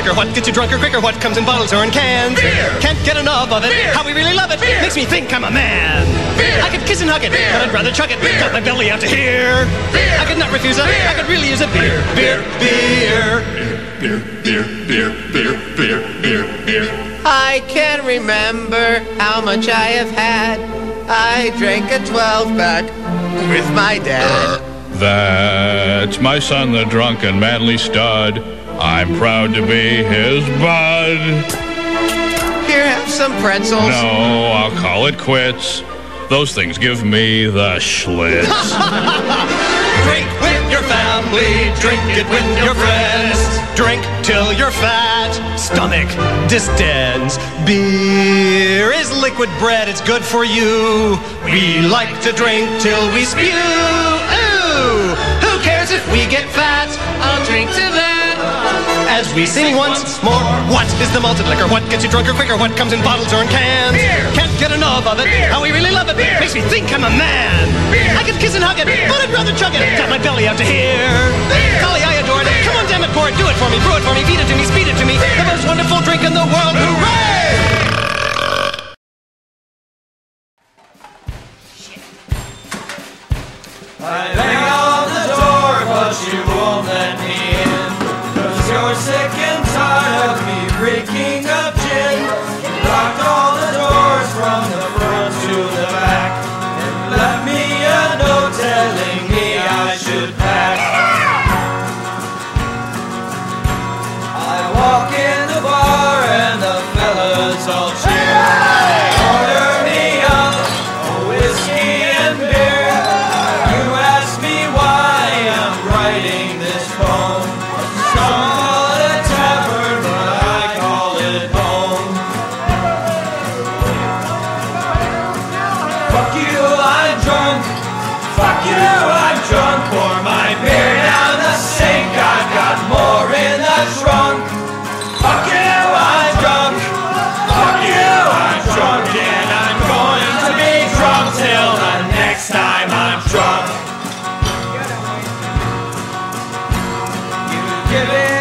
liquor. What gets you drunker quicker? What comes in bottles or in cans? Beer. Can't get enough of it. Beer. How we really love it. Beer. Makes me think I'm a man. Beer. I could kiss and hug it, Beer. but I'd rather chug it. Beer. Got my belly out to here. Beer. I could not refuse it. I could really use a beer. Beer, beer. Beer, beer, beer, beer, beer, beer, beer. I can't remember how much I have had. I drank a 12 pack with my dad. Uh, that's my son, the drunken manly stud. I'm proud to be his bud. Here, have some pretzels. No, I'll call it quits. Those things give me the schlitz. Drink with your family, drink it with your friends. Drink till you're fat, stomach distends. Beer is liquid bread, it's good for you. We like to drink till we spew. As we sing once more, what is the malted liquor? What gets you drunker quicker? What comes in bottles or in cans? Beer. Can't get enough of it. Beer. How we really love it. Beer. Makes me think I'm a man. Beer. I could kiss and hug it, Beer. but I'd rather chug it. Beer. Got my belly out to here. Beer. Golly, I adore it. Beer. Come on, damn it, pour it, do it for me, brew it for me, feed it to me, speed it to me. The most wonderful drink in the world. Hooray! I bang on the door, but you won't let me in. You're sick and tired of me reeking You, I'm drunk. My beer down the sink. I've got more in the trunk. Fuck you, I'm drunk. Fuck you, I'm drunk. And I'm going to be drunk till the next time I'm drunk. You give it